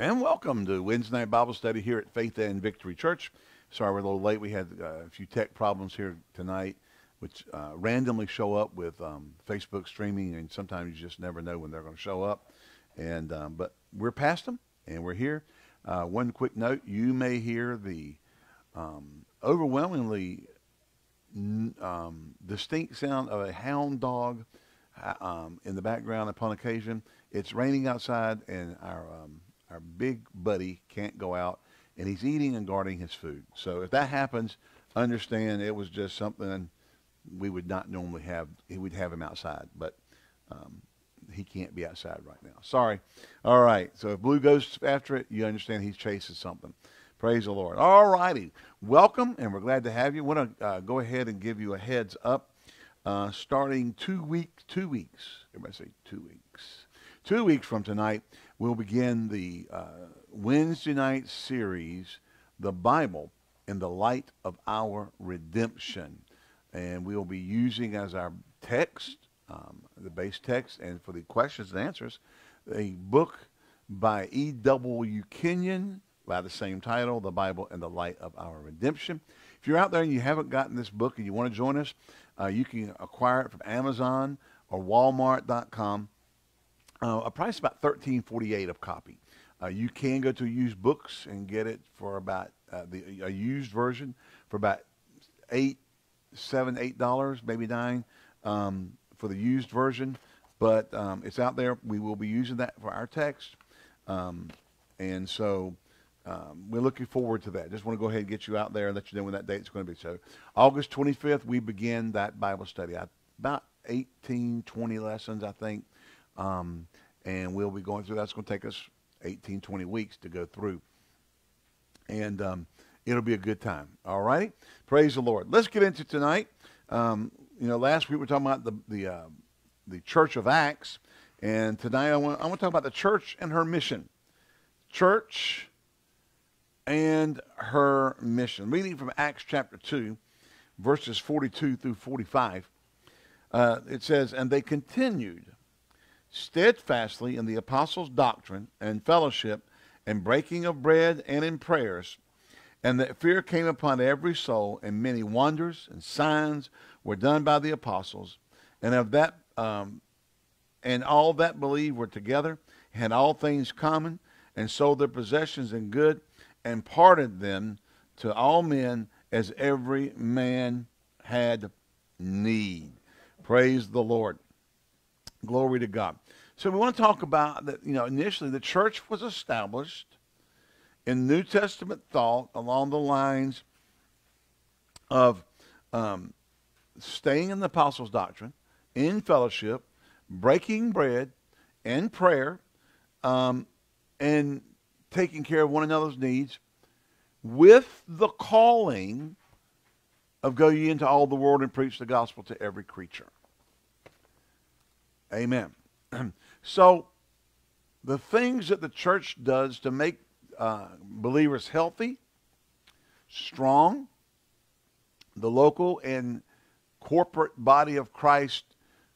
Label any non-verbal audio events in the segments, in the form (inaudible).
And welcome to Wednesday night Bible study here at Faith and Victory Church. Sorry we're a little late. We had uh, a few tech problems here tonight, which uh, randomly show up with um, Facebook streaming, and sometimes you just never know when they're going to show up. And um, but we're past them, and we're here. Uh, one quick note: you may hear the um, overwhelmingly um, distinct sound of a hound dog uh, um, in the background upon occasion. It's raining outside, and our um, our big buddy can't go out, and he's eating and guarding his food. So if that happens, understand it was just something we would not normally have. We'd have him outside, but um, he can't be outside right now. Sorry. All right. So if Blue goes after it, you understand he's chasing something. Praise the Lord. All righty. Welcome, and we're glad to have you. Want to uh, go ahead and give you a heads up. Uh, starting two weeks, two weeks. Everybody say two weeks. Two weeks from tonight, we'll begin the uh, Wednesday night series, The Bible in the Light of Our Redemption. And we'll be using as our text, um, the base text, and for the questions and answers, a book by E.W. Kenyon by the same title, The Bible in the Light of Our Redemption. If you're out there and you haven't gotten this book and you want to join us, uh, you can acquire it from Amazon or Walmart.com uh, a price about thirteen forty eight of copy. Uh, you can go to used books and get it for about uh, the a used version for about eight, seven, eight dollars, maybe nine um, for the used version. But um, it's out there. We will be using that for our text, um, and so. Um, we're looking forward to that. Just want to go ahead and get you out there and let you know when that date's going to be. So, August 25th, we begin that Bible study. I, about 18, 20 lessons, I think. Um, and we'll be going through that's going to take us 18, 20 weeks to go through. And um, it'll be a good time. All righty? Praise the Lord. Let's get into tonight. Um, you know, last week we were talking about the, the, uh, the Church of Acts. And tonight I want, I want to talk about the church and her mission. Church and her mission. Reading from Acts chapter 2, verses 42 through 45, uh, it says, And they continued steadfastly in the apostles' doctrine and fellowship and breaking of bread and in prayers. And that fear came upon every soul, and many wonders and signs were done by the apostles. And of that, um, and all that believed were together, had all things common, and sold their possessions and good, and parted them to all men as every man had need. Praise the Lord. Glory to God. So we want to talk about that, you know, initially the church was established in New Testament thought along the lines of um, staying in the apostles' doctrine, in fellowship, breaking bread, and prayer, um, and taking care of one another's needs, with the calling of go ye into all the world and preach the gospel to every creature. Amen. (clears throat) so, the things that the church does to make uh, believers healthy, strong, the local and corporate body of Christ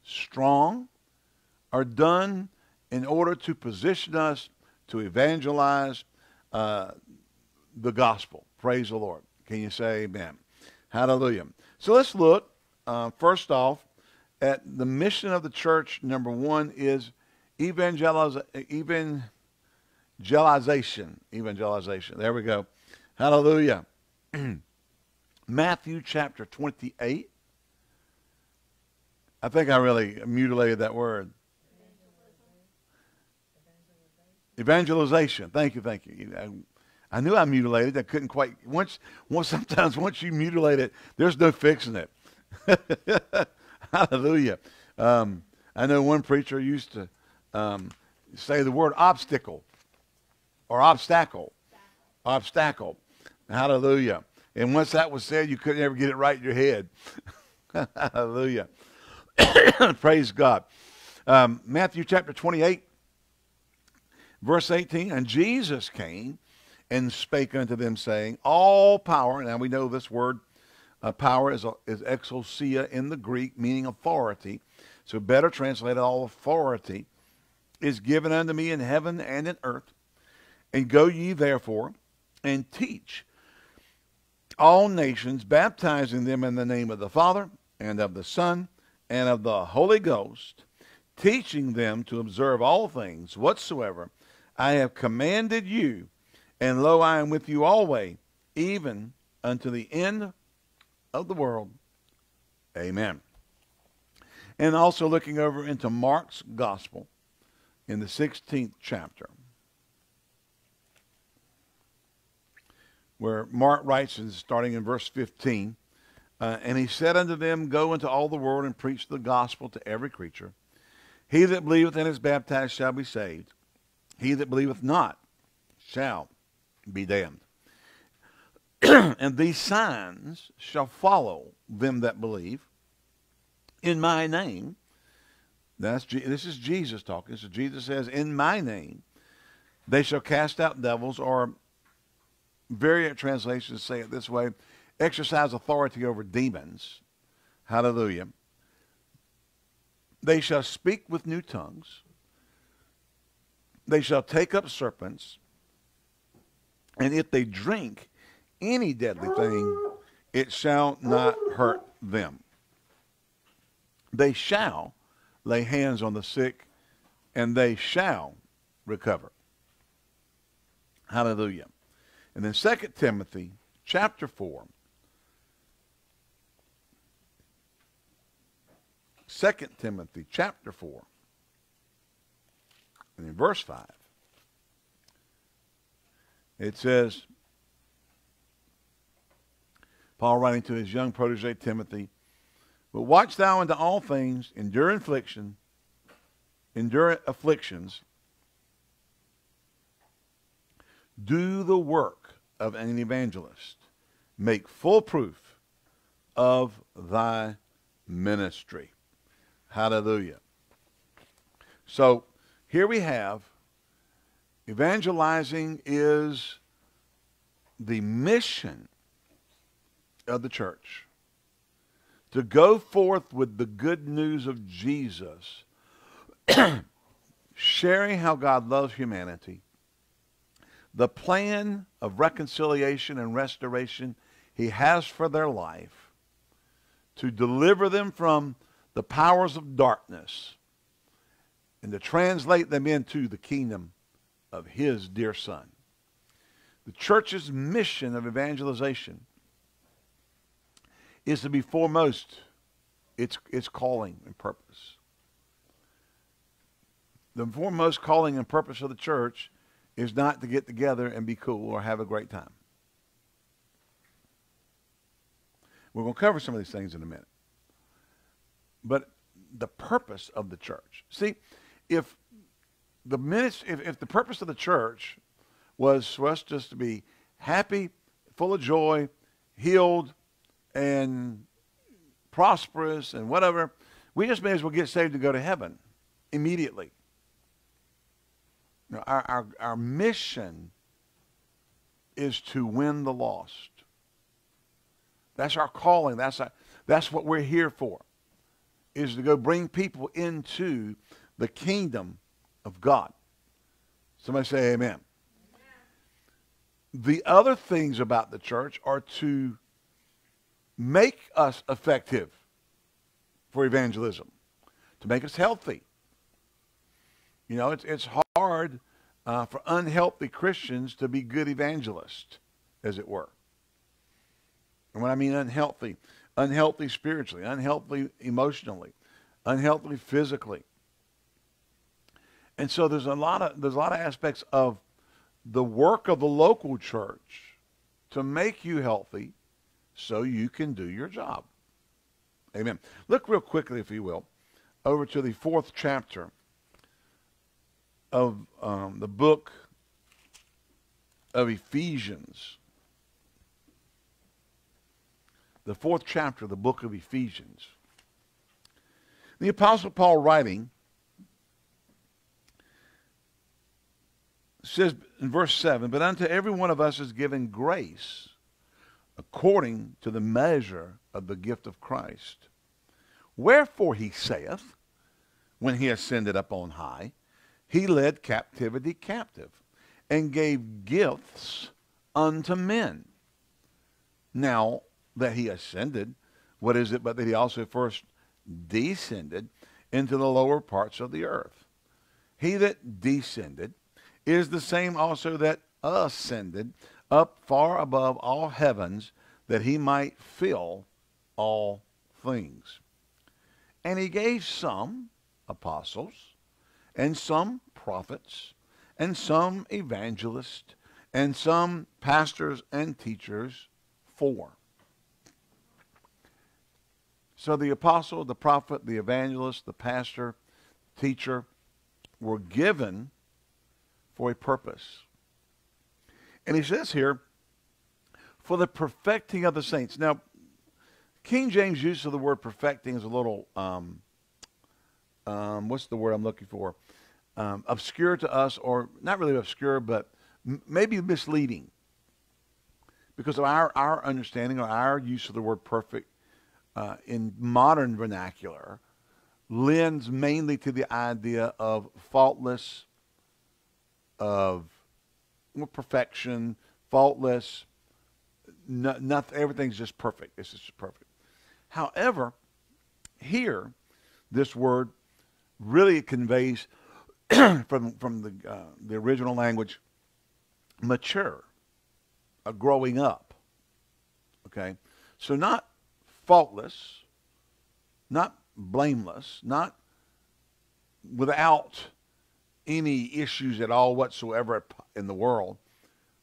strong, are done in order to position us to evangelize uh, the gospel. Praise the Lord. Can you say amen? Hallelujah. So let's look, uh, first off, at the mission of the church, number one is evangeliz- evangelization. Evangelization. There we go. Hallelujah. (clears throat) Matthew chapter 28. I think I really mutilated that word. Evangelization. Thank you, thank you. I, I knew I mutilated. I couldn't quite. Once, once, sometimes once you mutilate it, there's no fixing it. (laughs) Hallelujah. Um, I know one preacher used to um, say the word obstacle or obstacle. Obstacle. Hallelujah. And once that was said, you couldn't ever get it right in your head. (laughs) Hallelujah. (coughs) Praise God. Um, Matthew chapter 28, verse 18. And Jesus came and spake unto them, saying, All power, now we know this word uh, power is, is exousia in the Greek, meaning authority. So better translated, all authority is given unto me in heaven and in earth. And go ye therefore and teach all nations, baptizing them in the name of the Father and of the Son and of the Holy Ghost, teaching them to observe all things whatsoever I have commanded you. And lo, I am with you always, even unto the end of the world. Amen. And also looking over into Mark's Gospel in the 16th chapter, where Mark writes, starting in verse 15, uh, and he said unto them, Go into all the world and preach the gospel to every creature. He that believeth and is baptized shall be saved. He that believeth not shall be damned. (clears throat) and these signs shall follow them that believe in my name. That's this is Jesus talking. So Jesus says, "In my name, they shall cast out devils," or variant translations say it this way: exercise authority over demons. Hallelujah. They shall speak with new tongues. They shall take up serpents. And if they drink any deadly thing, it shall not hurt them. They shall lay hands on the sick, and they shall recover. Hallelujah. And then 2 Timothy chapter 4. 2 Timothy chapter 4. And in verse 5, it says, Paul writing to his young protege Timothy, But watch thou unto all things, endure affliction, endure afflictions, do the work of an evangelist, make full proof of thy ministry. Hallelujah. So here we have evangelizing is the mission of the church to go forth with the good news of Jesus, (clears throat) sharing how God loves humanity, the plan of reconciliation and restoration he has for their life, to deliver them from the powers of darkness and to translate them into the kingdom of his dear son. The church's mission of evangelization is to be foremost its, its calling and purpose. The foremost calling and purpose of the church is not to get together and be cool or have a great time. We're going to cover some of these things in a minute. But the purpose of the church. See, if the minutes, if, if the purpose of the church was for us just to be happy, full of joy, healed, and prosperous, and whatever, we just may as well get saved to go to heaven immediately. Know, our, our, our mission is to win the lost. That's our calling. That's, our, that's what we're here for, is to go bring people into the kingdom of God. Somebody say amen. amen. The other things about the church are to make us effective for evangelism, to make us healthy. You know, it's, it's hard uh, for unhealthy Christians to be good evangelists, as it were. And when I mean unhealthy, unhealthy spiritually, unhealthy emotionally, unhealthy physically. And so there's a lot of there's a lot of aspects of the work of the local church to make you healthy so you can do your job. Amen. Look real quickly, if you will, over to the fourth chapter of um, the book of Ephesians. The fourth chapter of the book of Ephesians. The Apostle Paul writing says in verse 7 But unto every one of us is given grace according to the measure of the gift of Christ. Wherefore he saith, when he ascended up on high, he led captivity captive, and gave gifts unto men. Now that he ascended, what is it but that he also first descended into the lower parts of the earth? He that descended is the same also that ascended up far above all heavens that he might fill all things. And he gave some apostles, and some prophets, and some evangelists, and some pastors and teachers for. So the apostle, the prophet, the evangelist, the pastor, teacher were given for a purpose. And he says here, for the perfecting of the saints. Now, King James use of the word perfecting is a little, um, um, what's the word I'm looking for? Um, obscure to us, or not really obscure, but m- maybe misleading. Because of our, our understanding or our use of the word perfect uh, in modern vernacular lends mainly to the idea of faultless, of perfection, faultless, no, nothing, everything's just perfect. It's just perfect. However, here, this word really conveys (clears throat) from from the uh, the original language mature, a growing up. Okay, so not faultless, not blameless, not without any issues at all whatsoever in the world,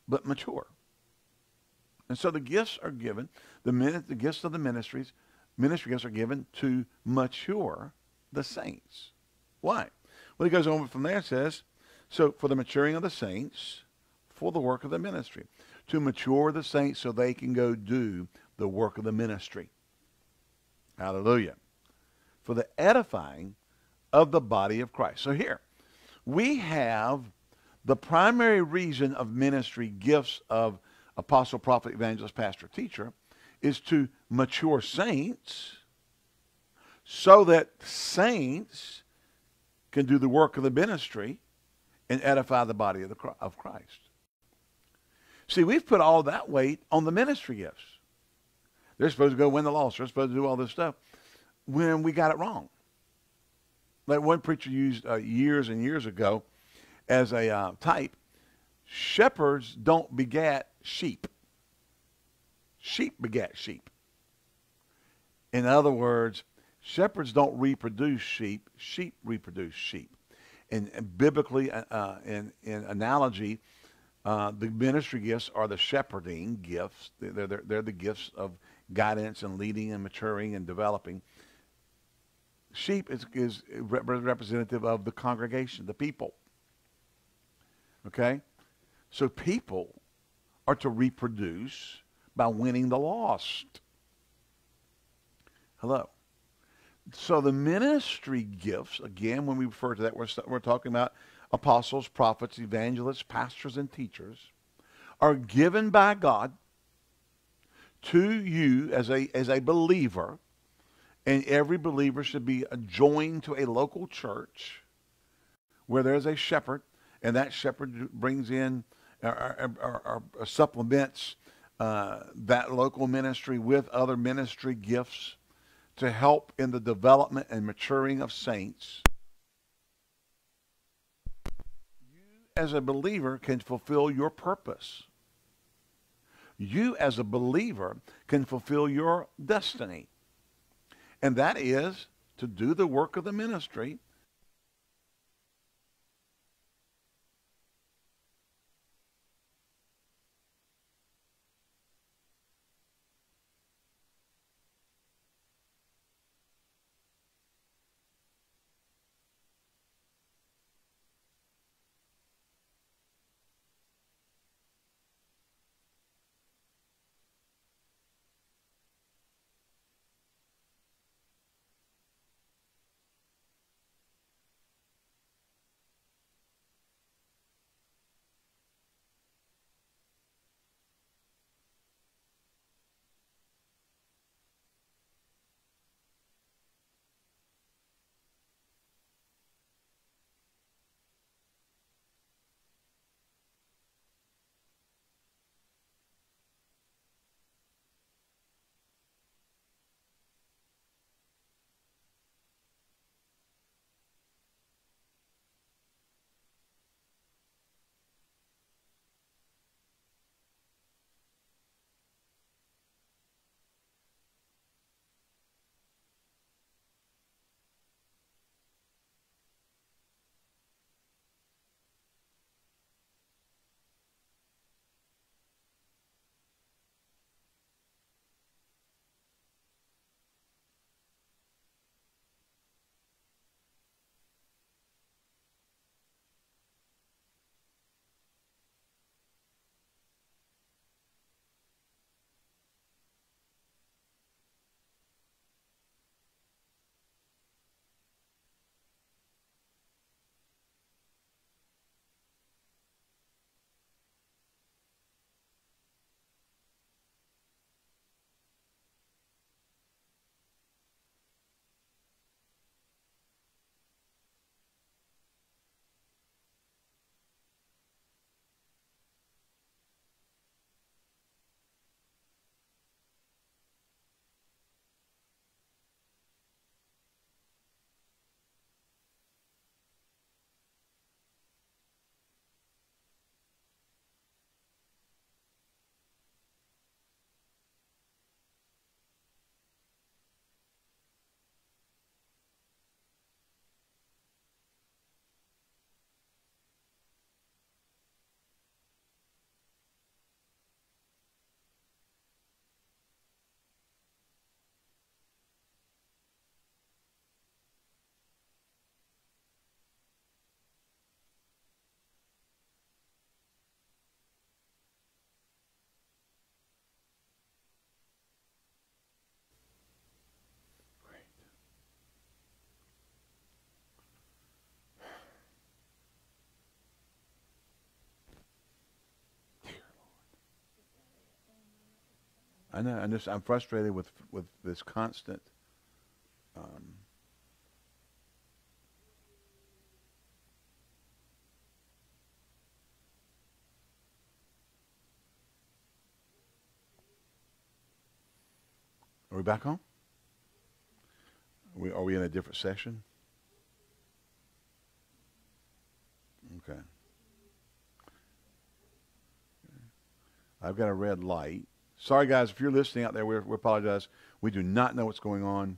but mature. And so the gifts are given, the, min- the gifts of the ministries, ministry gifts are given to mature the saints. Why? Well, he goes on from there and says, so for the maturing of the saints, for the work of the ministry, to mature the saints so they can go do the work of the ministry. Hallelujah. For the edifying of the body of Christ. So here, we have the primary reason of ministry gifts of apostle, prophet, evangelist, pastor, teacher is to mature saints so that saints can do the work of the ministry and edify the body of, the, of Christ. See, we've put all that weight on the ministry gifts. They're supposed to go win the lost. They're supposed to do all this stuff when we got it wrong. Like one preacher used uh, years and years ago as a uh, type, shepherds don't begat sheep. Sheep begat sheep. In other words, shepherds don't reproduce sheep, sheep reproduce sheep. And, and biblically, uh, uh, in, in analogy, uh, the ministry gifts are the shepherding gifts. They're, they're, they're the gifts of guidance and leading and maturing and developing. Sheep is, is representative of the congregation, the people. Okay? So people are to reproduce by winning the lost. Hello. So the ministry gifts, again, when we refer to that, we're, we're talking about apostles, prophets, evangelists, pastors, and teachers, are given by God to you as a, as a believer, and every believer should be joined to a local church where there's a shepherd and that shepherd brings in or, or, or supplements uh, that local ministry with other ministry gifts to help in the development and maturing of saints. You, as a believer, can fulfill your purpose. You, as a believer, can fulfill your destiny. And that is to do the work of the ministry I know. I'm just I'm frustrated with with this constant. Um, Are we back on? Are we, are we in a different session? Okay. I've got a red light. Sorry, guys, if you're listening out there, we, we apologize. We do not know what's going on.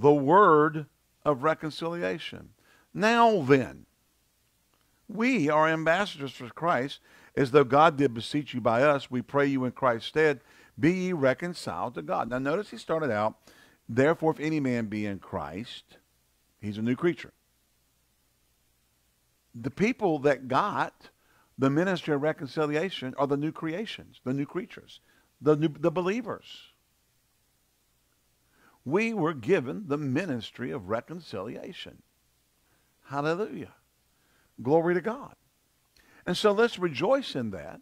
The word of reconciliation. Now then, we are ambassadors for Christ, as though God did beseech you by us. We pray you in Christ's stead, be ye reconciled to God. Now notice he started out, therefore if any man be in Christ, he's a new creature. The people that got the ministry of reconciliation are the new creations, the new creatures, the, new, the believers we were given the ministry of reconciliation. Hallelujah. Glory to God. And so let's rejoice in that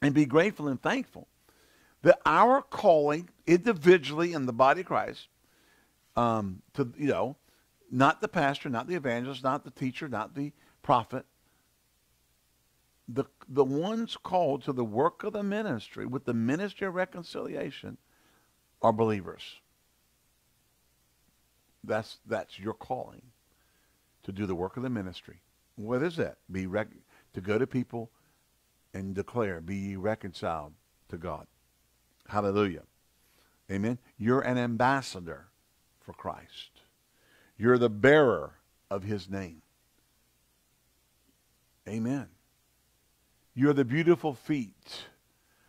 and be grateful and thankful that our calling individually in the body of Christ, um, to, you know, not the pastor, not the evangelist, not the teacher, not the prophet, the, the ones called to the work of the ministry with the ministry of reconciliation are believers. That's, that's your calling to do the work of the ministry. What is that? Be rec- to go to people and declare, be reconciled to God. Hallelujah. Amen. You're an ambassador for Christ. You're the bearer of his name. Amen. You're the beautiful feet.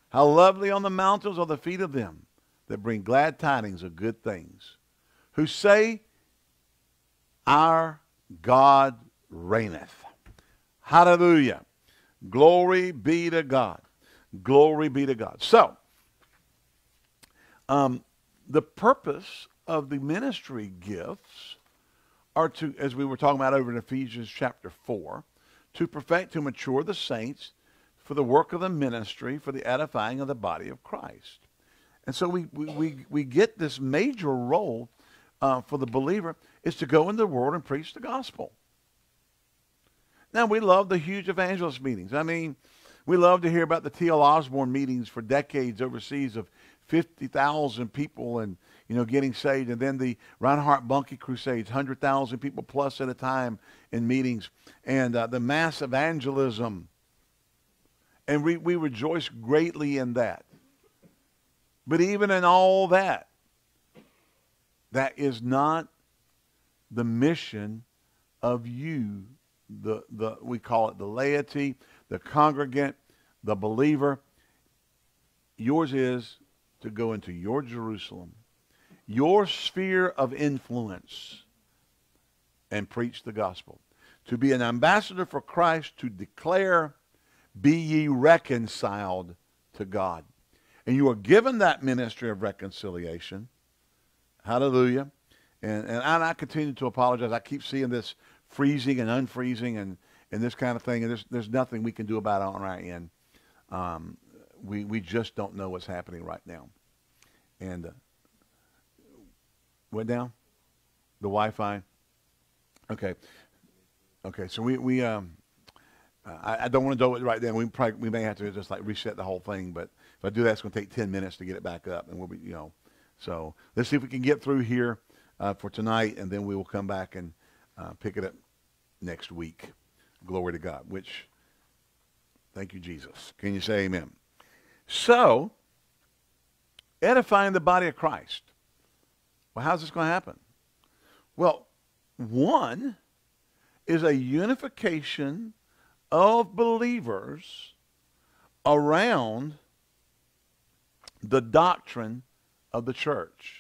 How lovely on the mountains are the feet of them that bring glad tidings of good things, who say, our God reigneth. Hallelujah. Glory be to God. Glory be to God. So, um, the purpose of the ministry gifts are to, as we were talking about over in Ephesians chapter 4, to perfect, to mature the saints for the work of the ministry, for the edifying of the body of Christ. And so we, we, we, we get this major role uh, for the believer is to go into the world and preach the gospel. Now, we love the huge evangelist meetings. I mean, we love to hear about the T.L. Osborn meetings for decades overseas of 50,000 people and, you know, getting saved. And then the Reinhard Bonnke crusades, 100,000 people plus at a time in meetings. And uh, the mass evangelism. And we, we rejoice greatly in that. But even in all that, that is not the mission of you the, the we call it the laity, the congregant, the believer. Yours is to go into your Jerusalem, your sphere of influence, and preach the gospel. To be an ambassador for Christ, to declare, be ye reconciled to God. And you are given that ministry of reconciliation. Hallelujah. And, and I, I continue to apologize. I keep seeing this freezing and unfreezing and, and this kind of thing. And there's, there's nothing we can do about it on our end. Um, we, we just don't know what's happening right now. And uh, went down? The Wi-Fi? Okay. Okay, so we, we um, I, I don't want to do it right then. We probably, we may have to just like reset the whole thing, but if I do that, it's going to take 10 minutes to get it back up, and we'll be, you know. So let's see if we can get through here uh, for tonight, and then we will come back and uh, pick it up next week. Glory to God, which, thank you, Jesus. Can you say amen? So, edifying the body of Christ. Well, how's this going to happen? Well, one is a unification of believers around the doctrine of the church.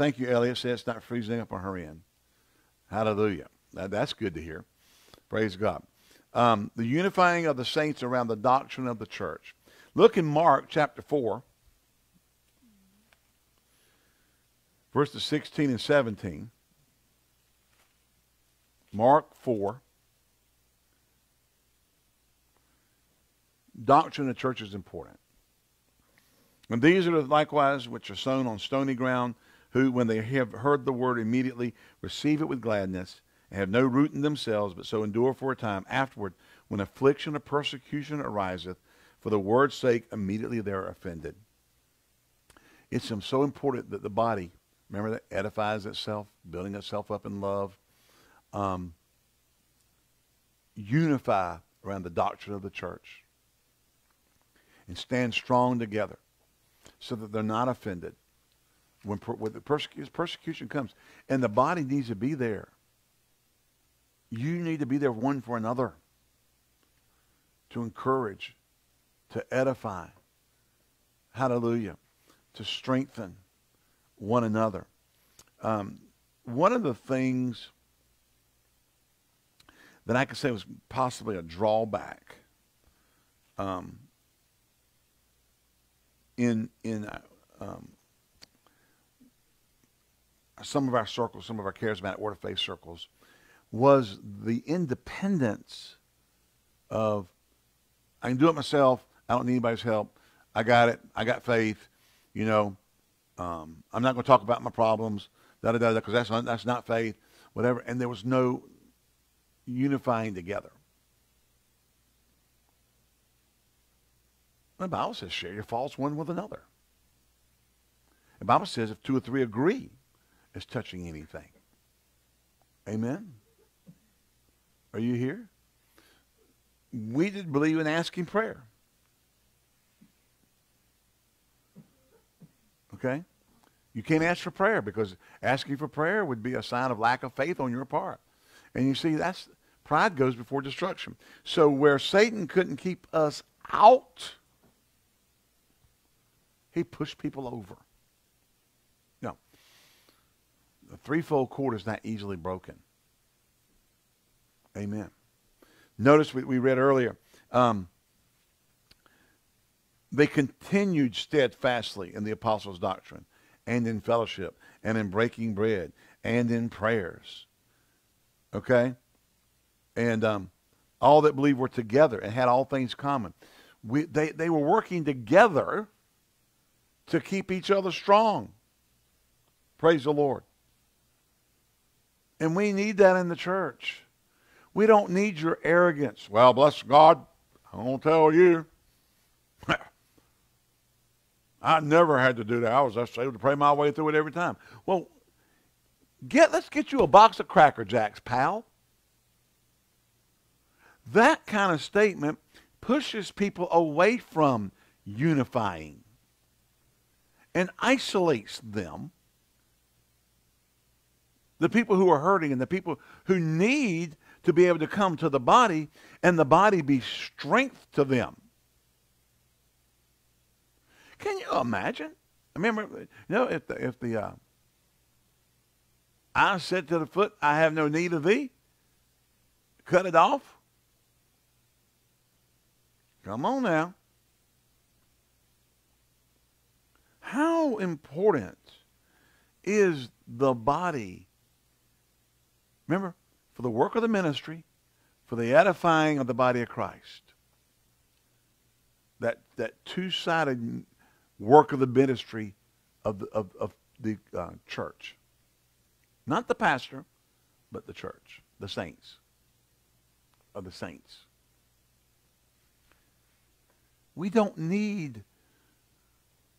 Thank you, Elliot. Says it's not freezing up on her end. Hallelujah. that's good to hear. Praise God. Um, the unifying of the saints around the doctrine of the church. Look in Mark chapter 4, verses 16 and 17. Mark 4. Doctrine of the church is important. And these are likewise which are sown on stony ground, who, when they have heard the word, immediately receive it with gladness, and have no root in themselves, but so endure for a time. Afterward, when affliction or persecution ariseth, for the word's sake, immediately they are offended. It's so important that the body, remember that, edifies itself, building itself up in love, um, unify around the doctrine of the church, and stand strong together so that they're not offended when, per, when the persecution, persecution comes. And the body needs to be there. You need to be there one for another to encourage, to edify. Hallelujah. To strengthen one another. Um, one of the things that I could say was possibly a drawback um, in in uh, um, some of our circles, some of our charismatic word of faith circles, was the independence of I can do it myself. I don't need anybody's help. I got it. I got faith. You know, um, I'm not going to talk about my problems. Da da da. Because that's not, that's not faith. Whatever. And there was no unifying together. The Bible says, share your faults one with another. The Bible says, if two or three agree as touching anything. Amen? Are you here? We did believe in asking prayer. Okay? You can't ask for prayer because asking for prayer would be a sign of lack of faith on your part. And you see, that's pride goes before destruction. So where Satan couldn't keep us out, he pushed people over. No. The threefold cord is not easily broken. Amen. Notice we, we read earlier. Um, they continued steadfastly in the apostles' doctrine and in fellowship and in breaking bread and in prayers. Okay? And um, all that believed were together and had all things common. We, they, they were working together to keep each other strong. Praise the Lord. And we need that in the church. We don't need your arrogance. Well, bless God, I won't tell you. (laughs) I never had to do that. I was just able to pray my way through it every time. Well, get let's get you a box of Cracker Jacks, pal. That kind of statement pushes people away from unifying and isolates them. The people who are hurting and the people who need to be able to come to the body and the body be strength to them. Can you imagine? Remember, you know, if the, if the uh, eye said to the foot, I have no need of thee, cut it off. Come on now. How important is the body? Remember, for the work of the ministry, for the edifying of the body of Christ. That, that two-sided work of the ministry of the, of, of the uh, church. Not the pastor, but the church, the saints, of the saints. We don't need,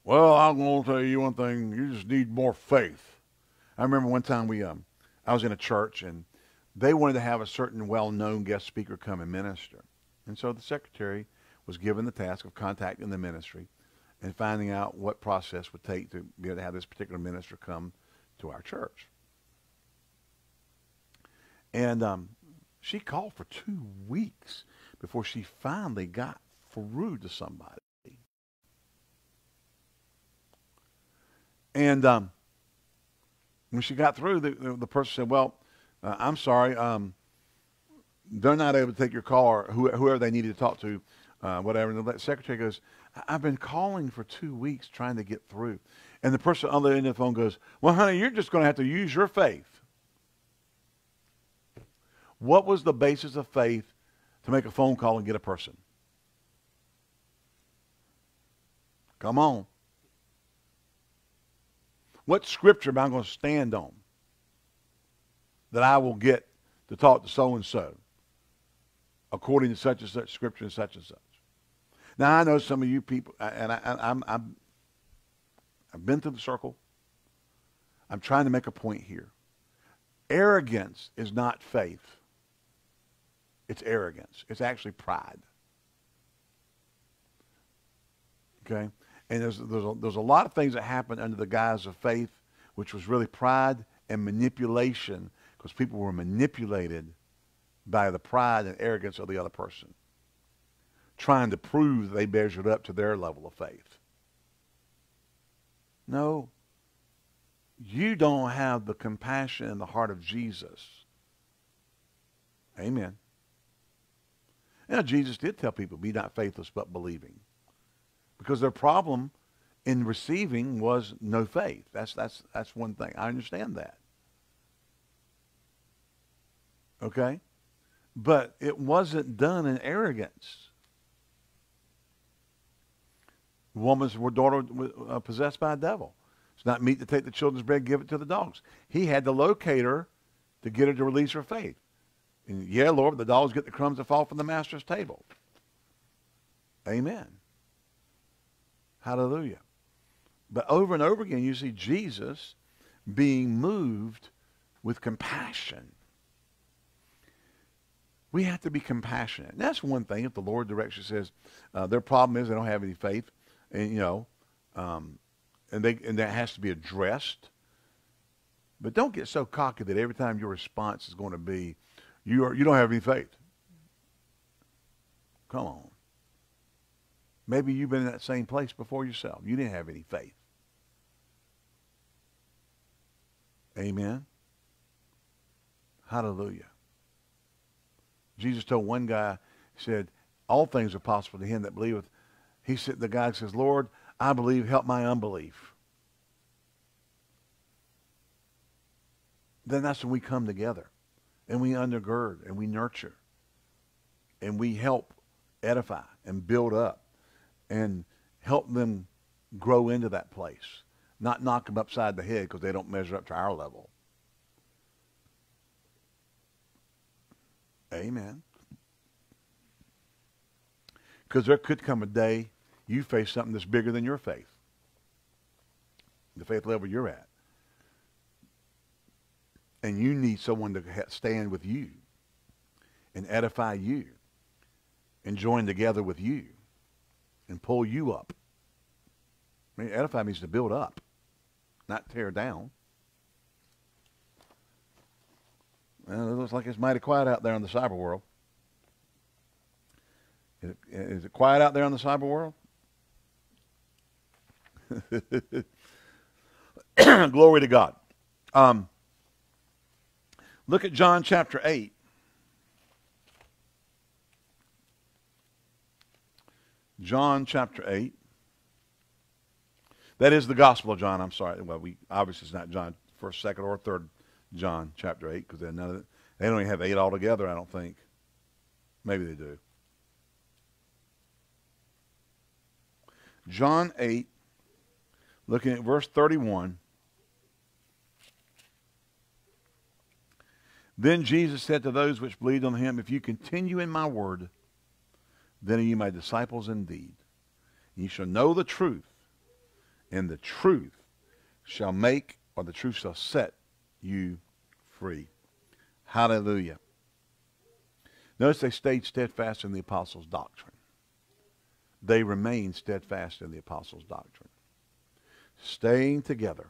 well, I'm going to tell you one thing, you just need more faith. I remember one time we, um, I was in a church and they wanted to have a certain well-known guest speaker come and minister. And so the secretary was given the task of contacting the ministry and finding out what process would take to be able to have this particular minister come to our church. And um, she called for two weeks before she finally got through to somebody. And um, when she got through, the, the, person said, well, uh, I'm sorry, um, they're not able to take your call or whoever they needed to talk to, uh, whatever. And the secretary goes, I've been calling for two weeks trying to get through. And the person on the end of the phone goes, well, honey, you're just going to have to use your faith. What was the basis of faith to make a phone call and get a person? Come on. What scripture am I going to stand on that I will get to talk to so and so according to such and such scripture and such and such? Now I know some of you people, and I, I'm, I'm, I've been through the circle. I'm trying to make a point here. Arrogance is not faith. It's arrogance. It's actually pride. Okay? And there's, there's, a, there's a lot of things that happen under the guise of faith, which was really pride and manipulation, because people were manipulated by the pride and arrogance of the other person, trying to prove they measured up to their level of faith. No, you don't have the compassion in the heart of Jesus. Amen. Now, Jesus did tell people, be not faithless, but believing. Because their problem in receiving was no faith. That's, that's, that's one thing. I understand that. Okay? But it wasn't done in arrogance. Woman's daughter was uh, possessed by a devil. It's not meet to take the children's bread, give it to the dogs. He had to locate her to get her to release her faith. And yeah, Lord, the dogs get the crumbs that fall from the master's table. Amen. Hallelujah. But over and over again, you see Jesus being moved with compassion. We have to be compassionate. And that's one thing. If the Lord directs you, says uh, their problem is they don't have any faith, and you know, um, and they and that has to be addressed. But don't get so cocky that every time your response is going to be, you, are, you don't have any faith. Come on. Maybe you've been in that same place before yourself. You didn't have any faith. Amen. Hallelujah. Jesus told one guy, he said, all things are possible to him that believeth. He said, the guy says, Lord, I believe, help my unbelief. Then that's when we come together and we undergird and we nurture and we help edify and build up and help them grow into that place, not knock them upside the head because they don't measure up to our level. Amen. Because there could come a day you face something that's bigger than your faith, the faith level you're at and you need someone to stand with you and edify you and join together with you and pull you up. I mean, edify means to build up, not tear down. Well, it looks like it's mighty quiet out there in the cyber world. Is it, is it quiet out there in the cyber world? (laughs) Glory to God. Um, look at John chapter 8. John chapter 8. That is the Gospel of John. I'm sorry. Well, we obviously it's not John first, second, or third John chapter 8 because they none of they don't even have eight altogether, I don't think. Maybe they do. John 8, looking at verse 31. Then Jesus said to those which believed on him, If you continue in my word, then are you my disciples indeed. You shall know the truth, and the truth shall make, or the truth shall set you free. Hallelujah. Notice they stayed steadfast in the apostles' doctrine. They remained steadfast in the apostles' doctrine. Staying together,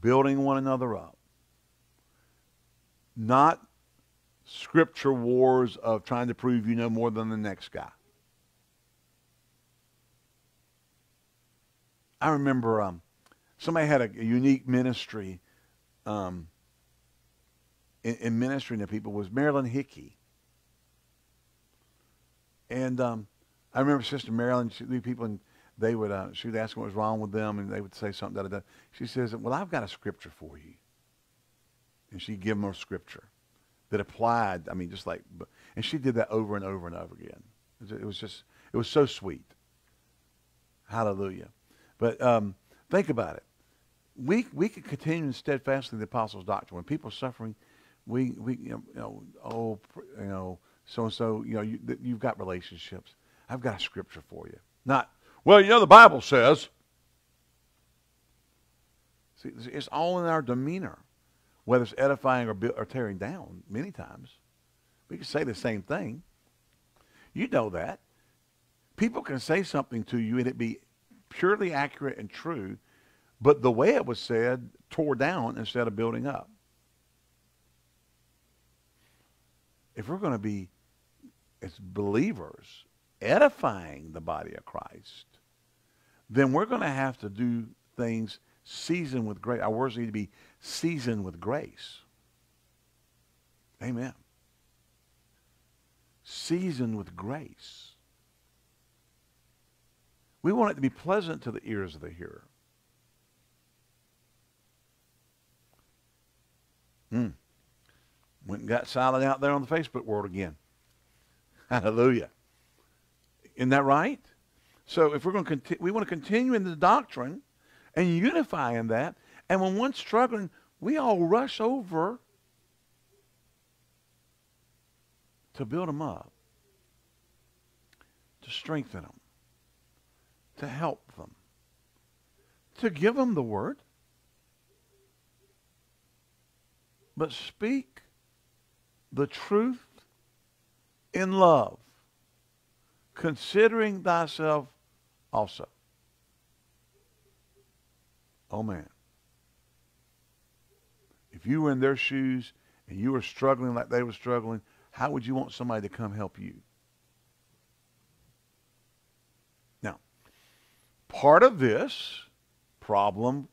building one another up, not scripture wars of trying to prove you know more than the next guy. I remember um, somebody had a, a unique ministry um, in, in, ministering to people was Marilyn Hickey. And um, I remember Sister Marilyn, she, would people, and they would, uh, she would ask what was wrong with them, and they would say something. Da, da, da. She says, well, I've got a scripture for you. And she'd give them a scripture that applied, I mean, just like, and she did that over and over and over again. It was just, it was so sweet. Hallelujah. But um, think about it. We, we can continue steadfastly the apostles' doctrine. When people are suffering, we, we you know, oh, you know, so and so, you know, you, you've got relationships. I've got a scripture for you. Not, well, you know, the Bible says. See, it's all in our demeanor, whether it's edifying or, or tearing down. Many times, we can say the same thing. You know that. People can say something to you and it be purely accurate and true, but the way it was said tore down instead of building up. If we're going to be, as believers, edifying the body of Christ, then we're going to have to do things seasoned with grace. Our words need to be seasoned with grace. Amen. Seasoned with grace. We want it to be pleasant to the ears of the hearer. Hmm. Went and got silent out there on the Facebook world again. (laughs) Hallelujah. Isn't that right? So if we're going to we want to continue in the doctrine and unify in that. And when one's struggling, we all rush over to build them up, to strengthen them, to help them, to give them the word. But speak the truth in love, considering thyself also. Oh man. If you were in their shoes and you were struggling like they were struggling, how would you want somebody to come help you? Now, part of this problem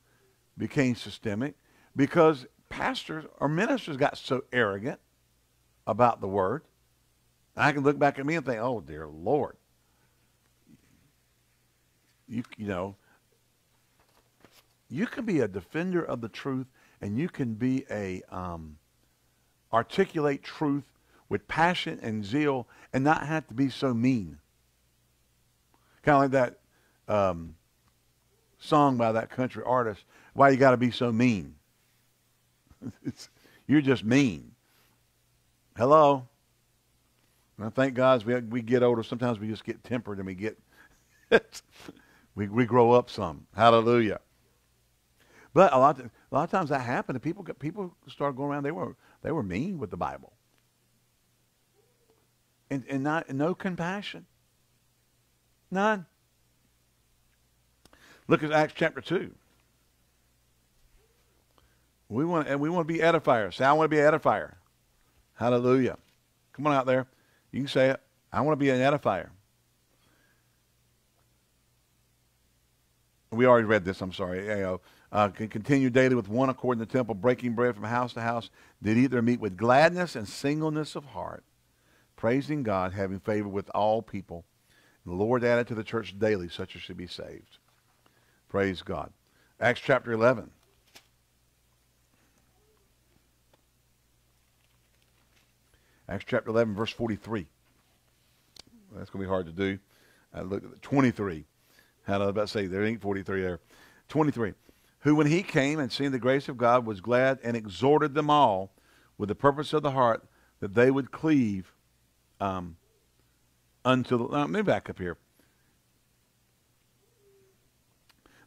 became systemic because pastors or ministers got so arrogant about the word. I can look back at me and think, oh, dear Lord. You, you know, you can be a defender of the truth and you can be a um, articulate truth with passion and zeal and not have to be so mean. Kind of like that um, song by that country artist, Why You Gotta Be So Mean. (laughs) you're just mean. Hello? And thank God we, we get older, sometimes we just get tempered and we get, (laughs) we, we grow up some. Hallelujah. But a lot, of, a lot of times that happened people, people started going around, they were, they were mean with the Bible. And, and, not, no compassion. None. Look at Acts chapter 2. We want and we want to be edifiers. Say, I want to be an edifier. Hallelujah. Come on out there. You can say it. I want to be an edifier. We already read this. I'm sorry. You oh. know, uh, can continue daily with one accord in the temple, breaking bread from house to house. Did eat their meat with gladness and singleness of heart, praising God, having favor with all people. And the Lord added to the church daily such as should be saved. Praise God. Acts chapter 11. Acts chapter 11, verse 43. That's going to be hard to do. I looked at 23. How did I about say? There ain't 43 there. 23. Who, when he came and seen the grace of God, was glad and exhorted them all with the purpose of the heart that they would cleave um, unto the. Let me back up here.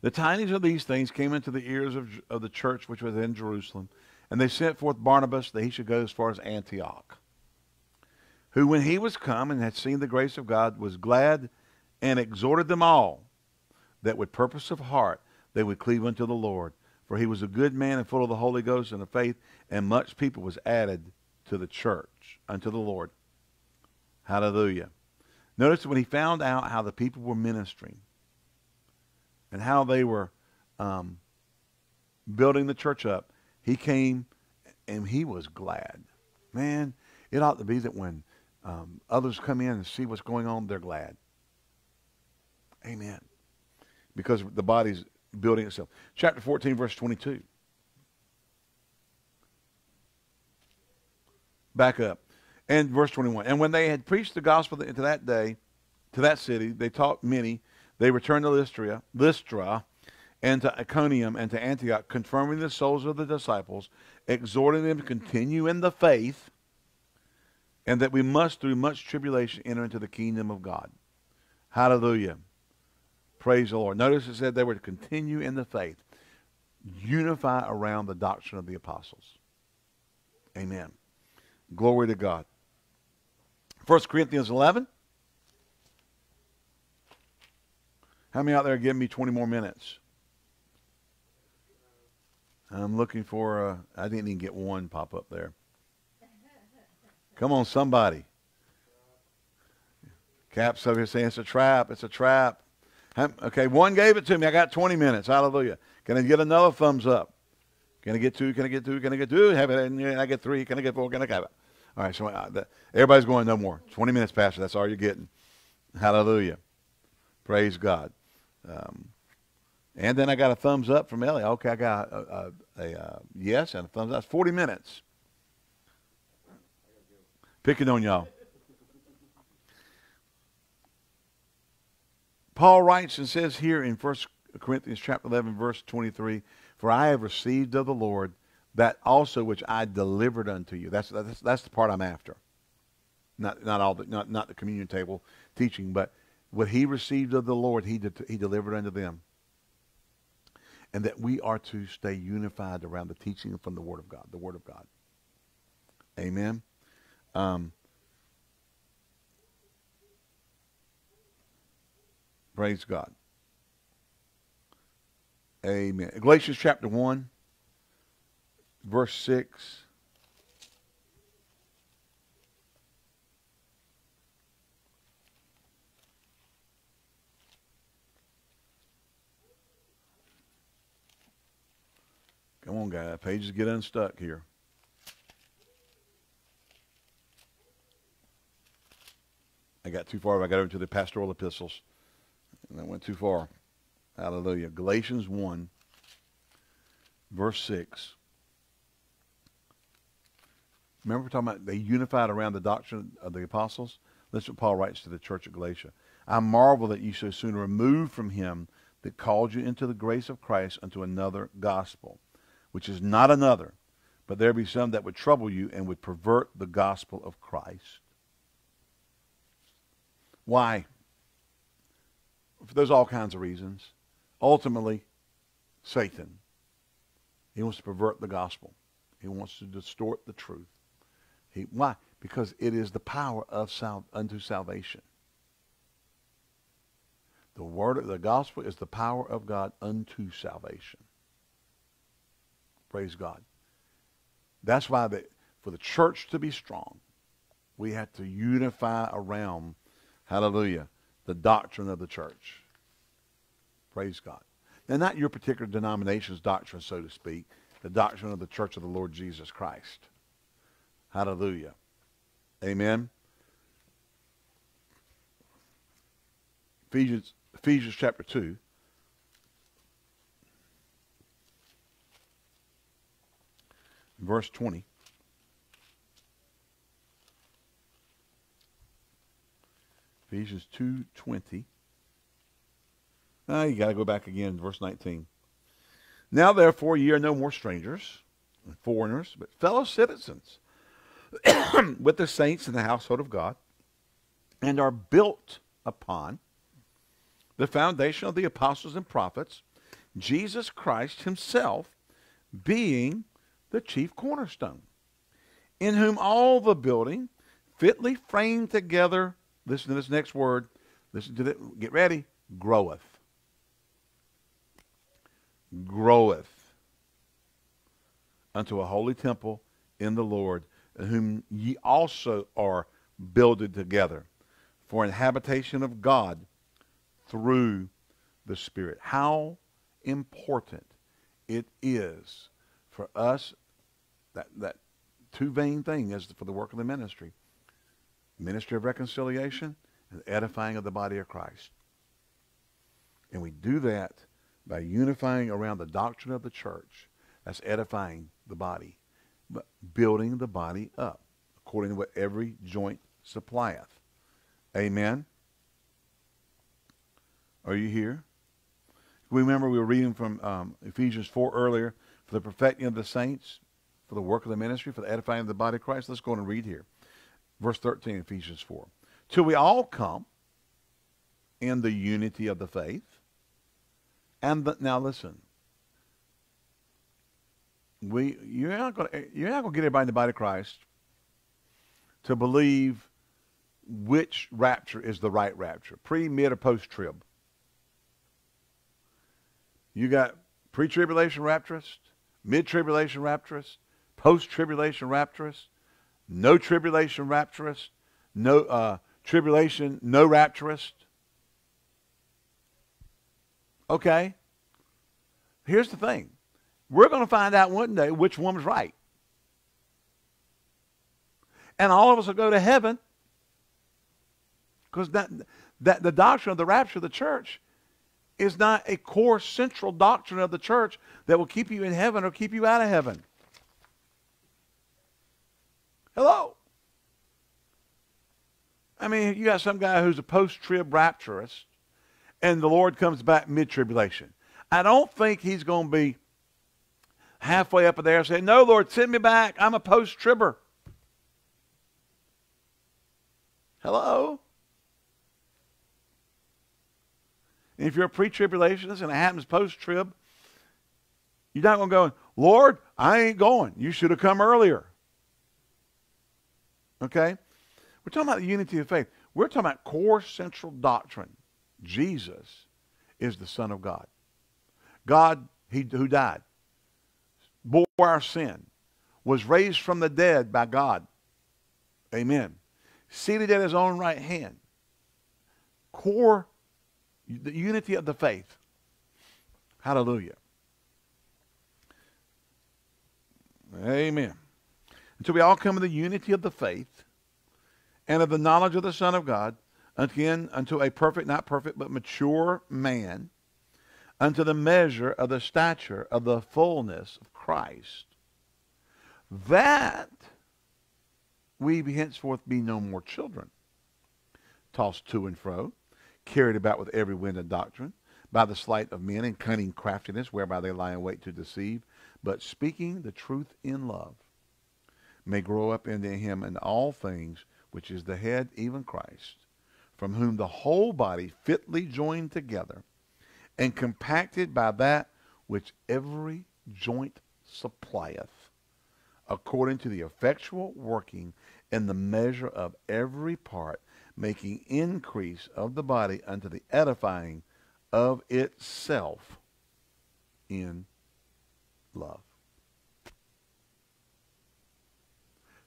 The tidings of these things came into the ears of, of the church which was in Jerusalem, and they sent forth Barnabas that he should go as far as Antioch who, when he was come and had seen the grace of God, was glad and exhorted them all that with purpose of heart they would cleave unto the Lord. For he was a good man and full of the Holy Ghost and of faith, and much people was added to the church, unto the Lord. Hallelujah. Notice when he found out how the people were ministering and how they were um, building the church up, he came and he was glad. Man, it ought to be that when um, others come in and see what's going on, they're glad. Amen. Because the body's building itself. Chapter 14, verse 22. Back up. And verse 21. And when they had preached the gospel to that day, to that city, they taught many. They returned to Lystra, Lystra and to Iconium and to Antioch, confirming the souls of the disciples, exhorting them to continue in the faith and that we must, through much tribulation, enter into the kingdom of God. Hallelujah. Praise the Lord. Notice it said they were to continue in the faith, unify around the doctrine of the apostles. Amen. Glory to God. 1 Corinthians 11. How many out there give me 20 more minutes? I'm looking for, uh, I didn't even get one pop up there. Come on, somebody. Cap's over here saying it's a trap. It's a trap. Okay, one gave it to me. I got 20 minutes. Hallelujah. Can I get another thumbs up? Can I get two? Can I get two? Can I get two? Have it. And I get three. Can I get four? Can I have it? All right. So uh, everybody's going no more. 20 minutes, Pastor. That's all you're getting. Hallelujah. Praise God. Um, and then I got a thumbs up from Ellie. Okay, I got a, a, a, a yes and a thumbs up. That's 40 minutes. Picking on y'all. Paul writes and says here in 1 Corinthians chapter 11, verse 23, For I have received of the Lord that also which I delivered unto you. That's, that's, that's the part I'm after. Not, not, all the, not, not the communion table teaching, but what he received of the Lord, he, de- he delivered unto them. And that we are to stay unified around the teaching from the Word of God, the Word of God. Amen. Um, praise God. Amen. Galatians chapter 1, verse 6. Come on, guys. Pages get unstuck here. I got too far. I got over to the pastoral epistles, and I went too far. Hallelujah. Galatians 1, verse 6. Remember we're talking about they unified around the doctrine of the apostles? Listen what Paul writes to the church at Galatia. I marvel that you so soon removed from him that called you into the grace of Christ unto another gospel, which is not another, but there be some that would trouble you and would pervert the gospel of Christ. Why? There's all kinds of reasons. Ultimately, Satan. He wants to pervert the gospel. He wants to distort the truth. He, why? Because it is the power of sal- unto salvation. The word of the gospel is the power of God unto salvation. Praise God. That's why the, for the church to be strong, we have to unify around, hallelujah, the doctrine of the church. Praise God. Now, not your particular denomination's doctrine, so to speak, the doctrine of the church of the Lord Jesus Christ. Hallelujah. Amen. Ephesians, Ephesians chapter 2. Verse 20. Ephesians 2.20. Now you got to go back again, verse 19. Now therefore ye are no more strangers and foreigners, but fellow citizens (coughs) with the saints in the household of God, and are built upon the foundation of the apostles and prophets, Jesus Christ himself being the chief cornerstone, in whom all the building fitly framed together, listen to this next word, listen to it, get ready, groweth. Groweth unto a holy temple in the Lord, in whom ye also are builded together for an habitation of God through the Spirit. How important it is for us that that two vain thing is for the work of the ministry ministry of reconciliation and edifying of the body of christ. And we do that by unifying around the doctrine of the church. That's edifying the body but building the body up according to what every joint supplieth. Amen? Are you here? Remember we were reading from um, ephesians 4 earlier for the perfecting of the saints for the work of the ministry, for the edifying of the body of Christ. Let's go and read here. Verse 13, Ephesians 4. Till we all come in the unity of the faith. And the, now listen. We you're not going to you're not going to get everybody in the body of Christ to believe which rapture is the right rapture, pre, mid, or post trib. You got pre tribulation rapturists, mid tribulation rapturists, post tribulation rapturous, no tribulation rapturous, no uh, tribulation, no rapturist. Okay? Here's the thing we're going to find out one day which one's right. And all of us will go to heaven because that, that the doctrine of the rapture of the church is not a core central doctrine of the church that will keep you in heaven or keep you out of heaven. Hello. I mean, you got some guy who's a post-trib rapturist, and the Lord comes back mid-tribulation. I don't think he's going to be halfway up there saying, No, Lord, send me back. I'm a post-tribber. Hello? And if you're a pre-tribulationist and it happens post-trib, you're not going to go, Lord, I ain't going. You should have come earlier. Okay? We're talking about the unity of faith. We're talking about core central doctrine. Jesus is the Son of God. God he, who died, bore our sin, was raised from the dead by God. Amen. Seated at his own right hand. Core, the unity of the faith. Hallelujah. Amen until we all come in the unity of the faith and of the knowledge of the Son of God, again unto a perfect, not perfect, but mature man, unto the measure of the stature of the fullness of Christ, that we henceforth be no more children, tossed to and fro, carried about with every wind of doctrine, by the sleight of men and cunning craftiness, whereby they lie in wait to deceive, but speaking the truth in love may grow up into him in all things, which is the head, even Christ, from whom the whole body fitly joined together and compacted by that which every joint supplieth, according to the effectual working in the measure of every part, making increase of the body unto the edifying of itself in love.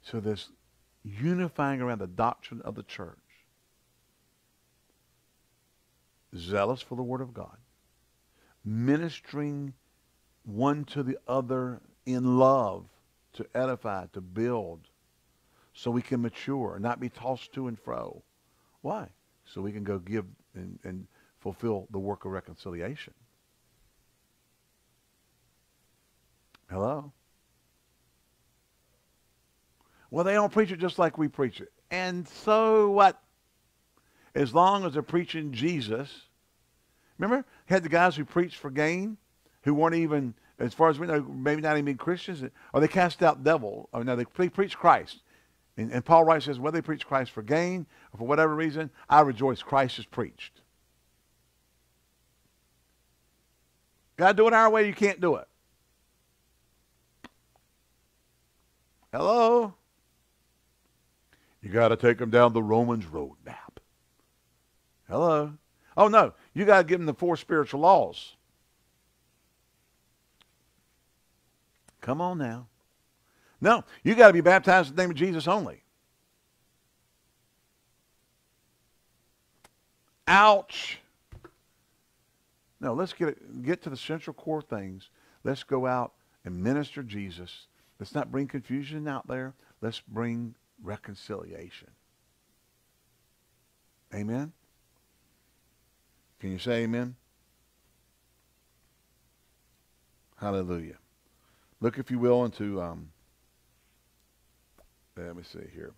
So this unifying around the doctrine of the church, zealous for the word of God, ministering one to the other in love to edify, to build, so we can mature, not be tossed to and fro. Why? So we can go give and, and fulfill the work of reconciliation. Hello? Well, they don't preach it just like we preach it. And so what? As long as they're preaching Jesus. Remember, had the guys who preached for gain, who weren't even, as far as we know, maybe not even Christians, or they cast out devil. Or oh, no, they preach Christ. And, and Paul writes, says, whether they preach Christ for gain or for whatever reason, I rejoice Christ is preached. To do it our way, you can't do it. Hello? You got to take them down the Romans road map. Hello? Oh, no. You got to give them the four spiritual laws. Come on now. No, you got to be baptized in the name of Jesus only. Ouch. No, let's get get to the central core things. Let's go out and minister Jesus. Let's not bring confusion out there. Let's bring reconciliation. Amen. Can you say amen? Hallelujah. Look, if you will, into um, let me see here.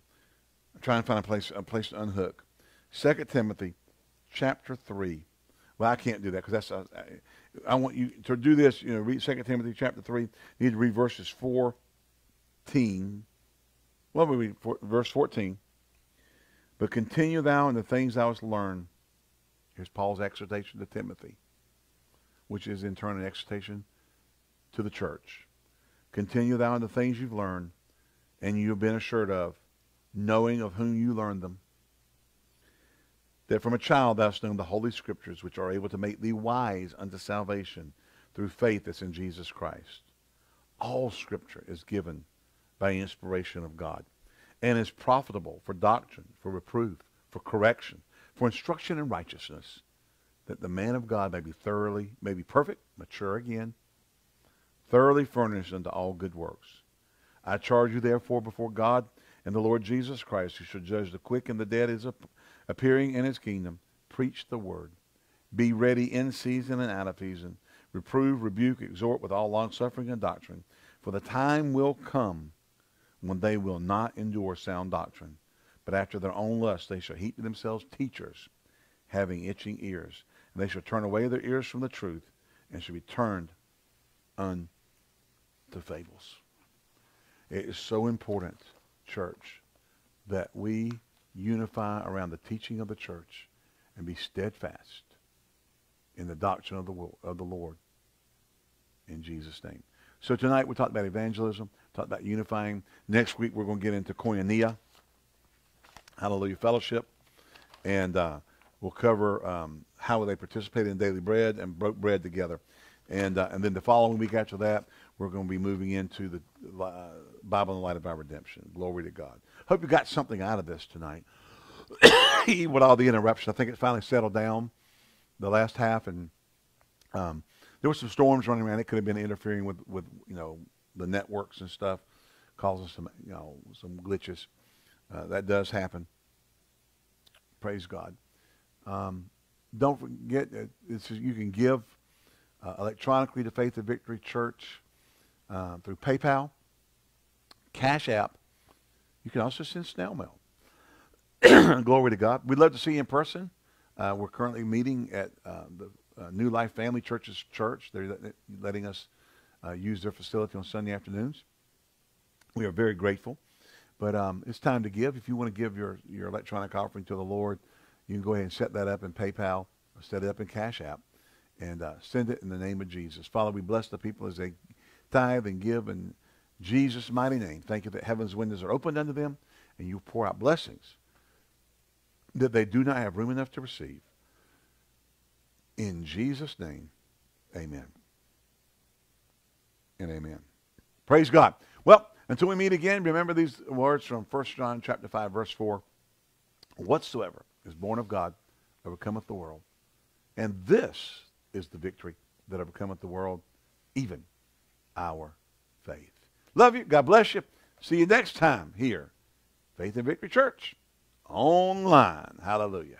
I'm trying to find a place a place to unhook. Second Timothy, chapter three. Well, I can't do that because that's. Uh, I, I, want you to do this. You know, read Second Timothy chapter three. You need to read verses fourteen. Well, we read verse fourteen. But continue thou in the things thou hast learned. Here's Paul's exhortation to Timothy, which is in turn an exhortation to the church. Continue thou in the things you've learned and you have been assured of, knowing of whom you learned them, that from a child thou hast known the holy scriptures, which are able to make thee wise unto salvation through faith that's in Jesus Christ. All scripture is given by inspiration of God and is profitable for doctrine, for reproof, for correction, for instruction in righteousness, that the man of God may be thoroughly, may be perfect, mature again, thoroughly furnished unto all good works. I charge you therefore before God and the Lord Jesus Christ, who shall judge the quick and the dead, is appearing in his kingdom. Preach the word. Be ready in season and out of season. Reprove, rebuke, exhort with all longsuffering and doctrine. For the time will come when they will not endure sound doctrine, but after their own lust they shall heap to themselves teachers, having itching ears. And they shall turn away their ears from the truth, and shall be turned unto fables. It is so important, church, that we unify around the teaching of the church and be steadfast in the doctrine of the, of the Lord in Jesus' name. So tonight we talked about evangelism, talked about unifying. Next week we're going to get into koinonia, hallelujah, fellowship, and uh, we'll cover um, how they participated in daily bread and broke bread together. And, uh, and then the following week after that, we're going to be moving into the uh, Bible in the light of our redemption. Glory to God. Hope you got something out of this tonight. (coughs) With all the interruption, I think it finally settled down the last half, and um, there were some storms running around. It could have been interfering with, with you know the networks and stuff, causing some you know some glitches. Uh, that does happen. Praise God. Um, don't forget that you can give uh, electronically to Faith and Victory Church uh, through PayPal, Cash App. You can also send snail mail. (coughs) Glory to God. We'd love to see you in person. Uh, we're currently meeting at uh, the uh, New Life Family Church's church. They're letting us uh, use their facility on Sunday afternoons. We are very grateful. But um, it's time to give. If you want to give your, your electronic offering to the Lord, you can go ahead and set that up in PayPal or set it up in Cash App and uh, send it in the name of Jesus. Father, we bless the people as they tithe and give in Jesus' mighty name. Thank you that heaven's windows are opened unto them and you pour out blessings that they do not have room enough to receive. In Jesus' name, amen. And amen. Praise God. Well, Until we meet again, remember these words from 1 John chapter 5, verse 4. Whatsoever is born of God overcometh the world. And this is the victory that overcometh the world, even our faith. Love you. God bless you. See you next time here, Faith and Victory Church, online. Hallelujah.